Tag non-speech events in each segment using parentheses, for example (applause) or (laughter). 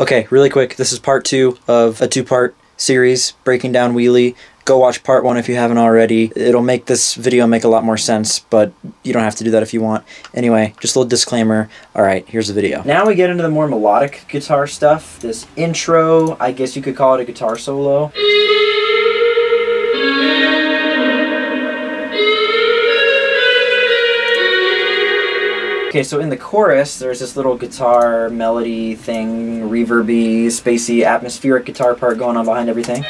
Okay, really quick. This is part two of a two-part series breaking down Wheelie. Go watch part one if you haven't already. It'll make this video make a lot more sense, but you don't have to do that if you want. Anyway, just a little disclaimer. All right, here's the video. Now we get into the more melodic guitar stuff. This intro, I guess you could call it a guitar solo. Okay, so in the chorus, there's this little guitar melody thing, reverby, spacey, atmospheric guitar part going on behind everything.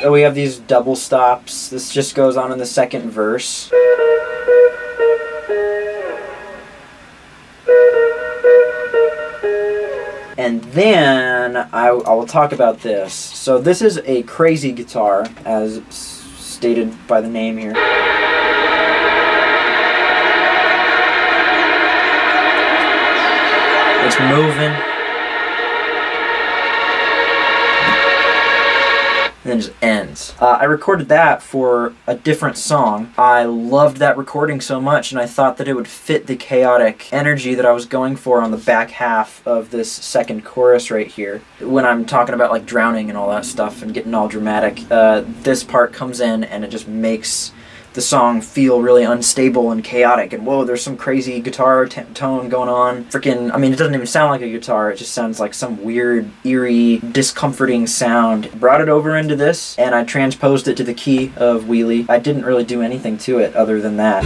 So we have these double stops. This just goes on in the second verse. And then I, I will talk about this. So this is a crazy guitar, as stated by the name here. It's moving. And then just ends. Uh, I recorded that for a different song. I loved that recording so much, and I thought that it would fit the chaotic energy that I was going for on the back half of this second chorus right here. When I'm talking about like drowning and all that stuff and getting all dramatic, uh, this part comes in and it just makes the song feel really unstable and chaotic and whoa there's some crazy guitar tone going on. Freaking i mean it doesn't even sound like a guitar it just sounds like some weird eerie discomforting sound. Brought it over into this and i transposed it to the key of wheelie. I didn't really do anything to it other than that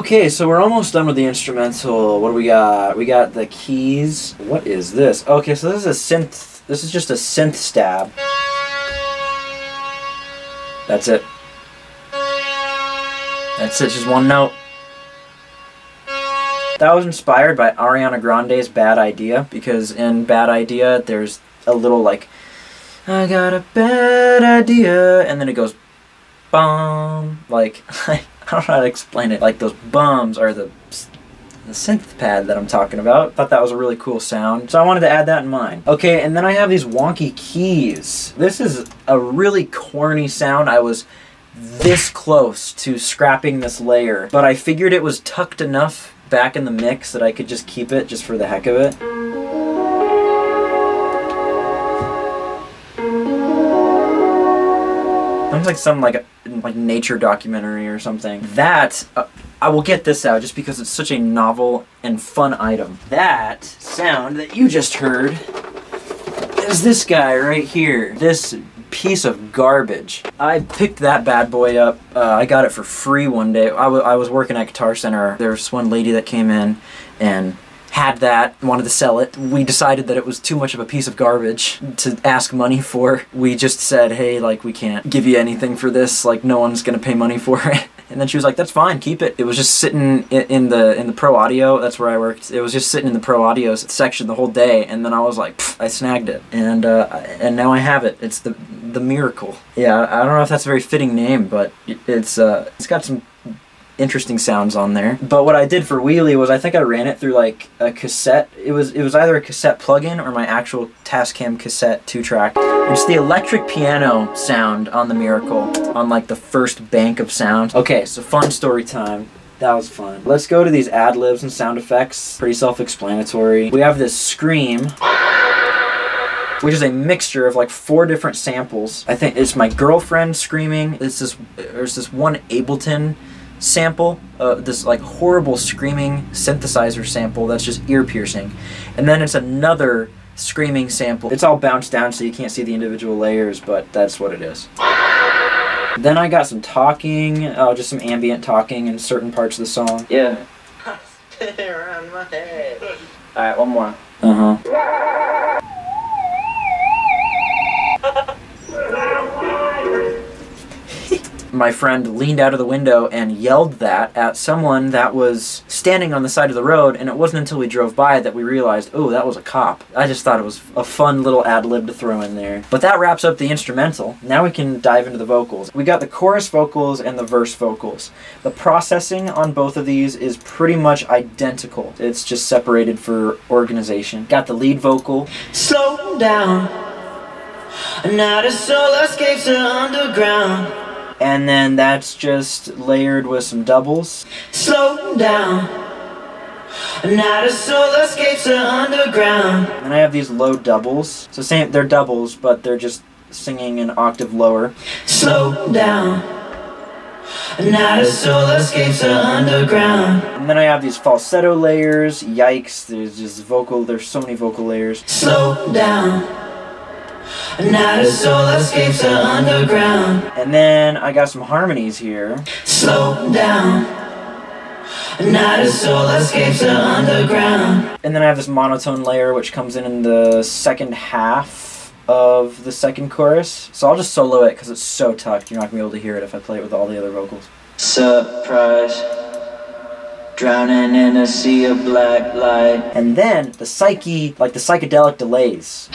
Okay, so we're almost done with the instrumental. What do we got? We got the keys. What is this? Okay, so this is a synth. This is just a synth stab. That's it. That's it, just one note. That was inspired by Ariana Grande's Bad Idea, because in Bad Idea, there's a little like, I got a bad idea, and then it goes, bomb. Like, (laughs) I don't know how to explain it. Like those bums are the the synth pad that I'm talking about. Thought that was a really cool sound, so I wanted to add that in mind. Okay, and then I have these wonky keys. This is a really corny sound. I was this close to scrapping this layer, but I figured it was tucked enough back in the mix that I could just keep it just for the heck of it. Sounds like some like like nature documentary or something. That uh, I will get this out just because it's such a novel and fun item. That sound that you just heard is this guy right here. This piece of garbage. I picked that bad boy up. Uh, I got it for free one day. I, I was working at Guitar Center. There was one lady that came in and had that, wanted to sell it. We decided that it was too much of a piece of garbage to ask money for. We just said, hey, like, we can't give you anything for this. Like, no one's gonna pay money for (laughs) it. And then she was like, "That's fine, keep it." It was just sitting in, the in the pro audio. That's where I worked. It was just sitting in the pro audio section the whole day. And then I was like, I snagged it, and uh, and now I have it. It's the the miracle. Yeah, I don't know if that's a very fitting name, but it's uh, it's got some interesting sounds on there. But what I did for Wheelie was I think I ran it through like a cassette. It was it was either a cassette plug-in or my actual Tascam cassette two-track. It's the electric piano sound on the Miracle on like the first bank of sound. Okay, so fun story time. That was fun. Let's go to these ad libs and sound effects. Pretty self-explanatory. We have this scream which is a mixture of like four different samples. I think it's my girlfriend screaming. It's this, there's this one Ableton sample, uh, this like horrible screaming synthesizer sample that's just ear piercing. And then it's another screaming sample. It's all bounced down so you can't see the individual layers, but that's what it is. Then I got some talking, uh, just some ambient talking in certain parts of the song. Yeah. (laughs) Alright, one more. Uh my friend leaned out of the window and yelled that at someone that was standing on the side of the road, and it wasn't until we drove by that we realized, oh, that was a cop. I just thought it was a fun little ad lib to throw in there. But that wraps up the instrumental. Now we can dive into the vocals. We got the chorus vocals and the verse vocals. The processing on both of these is pretty much identical. It's just separated for organization. Got the lead vocal. Slow down Not a soul escapes the underground. And then that's just layered with some doubles. Slow down. Not a soul escapes the underground. And I have these low doubles. So same, they're doubles, but they're just singing an octave lower. Slow down. Not a soul escapes the underground. And then I have these falsetto layers. Yikes, there's just vocal, there's so many vocal layers. Slow down. Not a soul escapes the underground. And then I got some harmonies here. Slow down. Not a soul escapes the underground. And then I have this monotone layer which comes in in the second half of the second chorus. So I'll just solo it because it's so tucked. You're not going to be able to hear it if I play it with all the other vocals. Surprise. Drowning in a sea of black light. And then the psyche, like the psychedelic delays.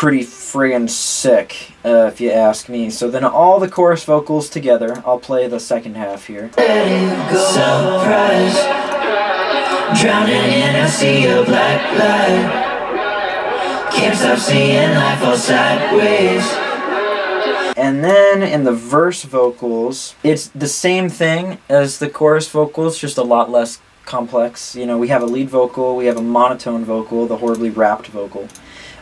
Pretty friggin' sick, uh, if you ask me. So then all the chorus vocals together. I'll play the second half here. Surprise, drowning in a sea of black light. Can't stop seeing life all sideways. And then in the verse vocals, it's the same thing as the chorus vocals, just a lot less complex. You know, we have a lead vocal, we have a monotone vocal, the horribly rapped vocal.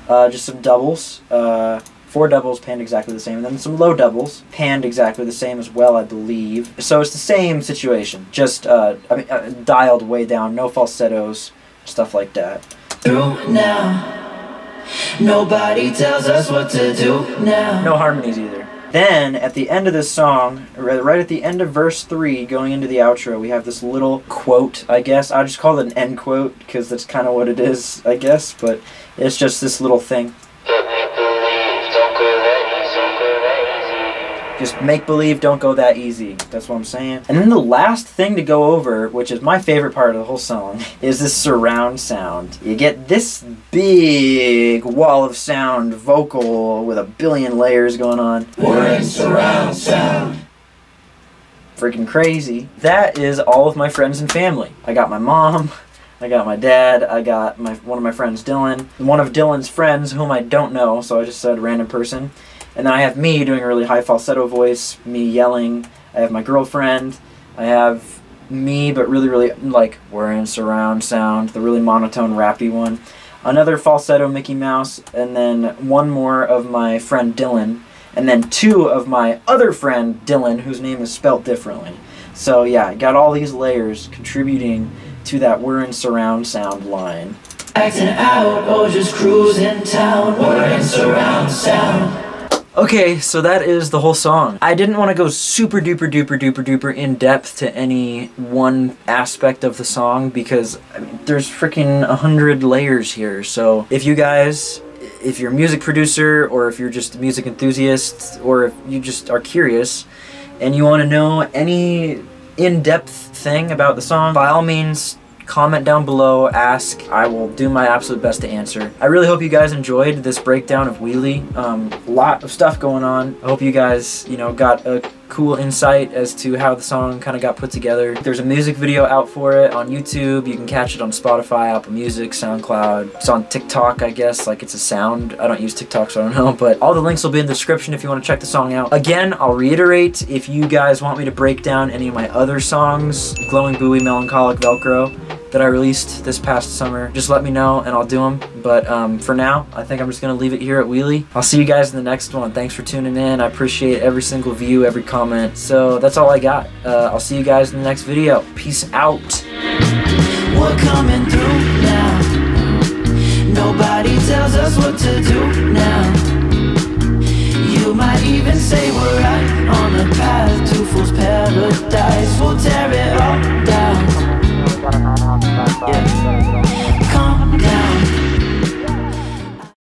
Uh, just some doubles. Uh, four doubles panned exactly the same, and then some low doubles panned exactly the same as well, I believe. So it's the same situation, just uh, I mean, uh, dialed way down, no falsettos, stuff like that. Now. Nobody tells us what to do now. No harmonies either. Then, at the end of this song, right at the end of verse 3, going into the outro, we have this little quote, I guess. I'll just call it an end quote, because that's kind of what it is, I guess. But it's just this little thing. Just make believe, don't go that easy. That's what I'm saying. And then the last thing to go over, which is my favorite part of the whole song, (laughs) is this surround sound. You get this big wall of sound vocal with a billion layers going on. We're in surround sound. Freaking crazy. That is all of my friends and family. I got my mom, I got my dad. I got my one of my friends, Dylan. One of Dylan's friends, whom I don't know, so I just said random person. And then I have me doing a really high falsetto voice, me yelling. I have my girlfriend. I have me, but really, really like we're in surround sound, the really monotone, rappy one. Another falsetto Mickey Mouse, and then one more of my friend Dylan, and then two of my other friend Dylan, whose name is spelt differently. So yeah, I got all these layers contributing to that we're in surround sound line. Acting out or just cruising town, we're in surround sound. Okay, so that is the whole song. I didn't want to go super duper duper duper duper in depth to any one aspect of the song because I mean, there's freaking a hundred layers here. So if you guys, if you're a music producer or if you're just a music enthusiast or if you just are curious and you want to know any in-depth thing about the song, by all means, comment down below, ask. I will do my absolute best to answer. I really hope you guys enjoyed this breakdown of Wheelie. Um, lot of stuff going on. I hope you guys, you know, got a cool insight as to how the song kind of got put together. There's a music video out for it on YouTube. You can catch it on Spotify, Apple Music, SoundCloud. It's on TikTok, I guess, like it's a sound. I don't use TikTok, so I don't know, but all the links will be in the description if you want to check the song out. Again, I'll reiterate, if you guys want me to break down any of my other songs, Glowing Buoy, Melancholic Velcro, that I released this past summer, just let me know and I'll do them. But um, for now, I think I'm just going to leave it here at Wheelie. I'll see you guys in the next one. Thanks for tuning in. I appreciate every single view, every comment. So that's all I got. Uh, I'll see you guys in the next video. Peace out. We're coming through now. Nobody tells us what to do now. You might even say we're right on the path to fool's paradise. We'll tear